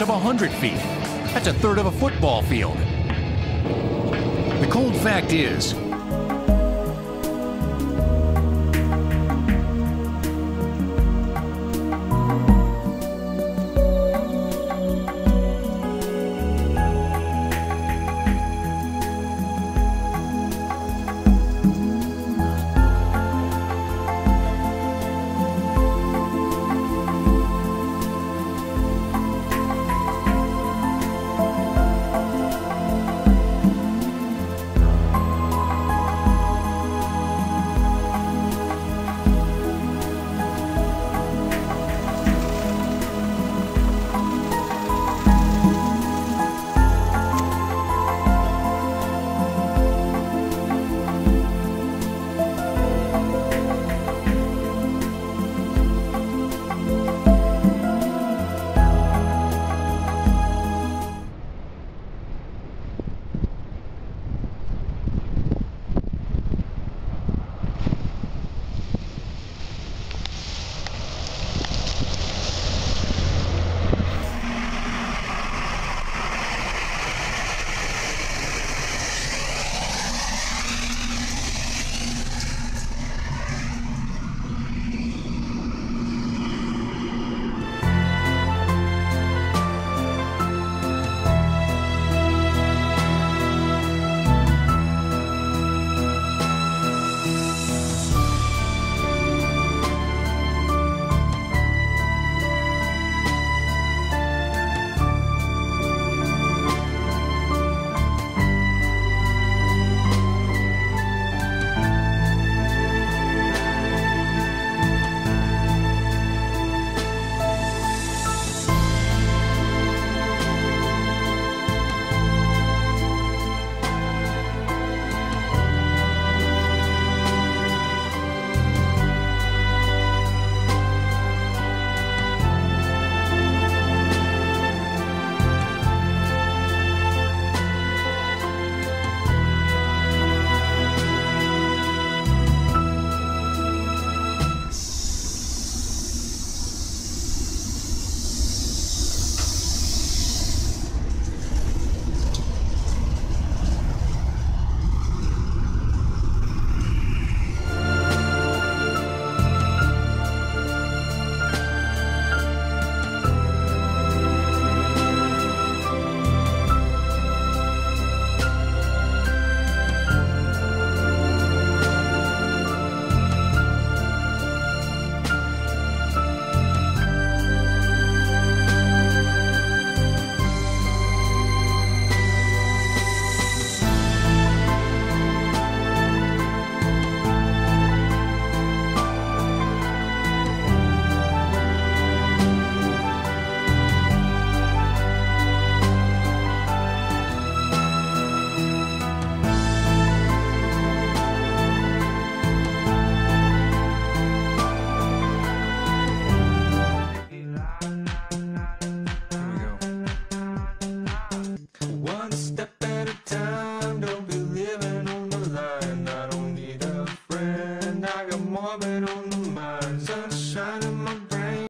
distance of 100 feet. That's a third of a football field. The cold fact is,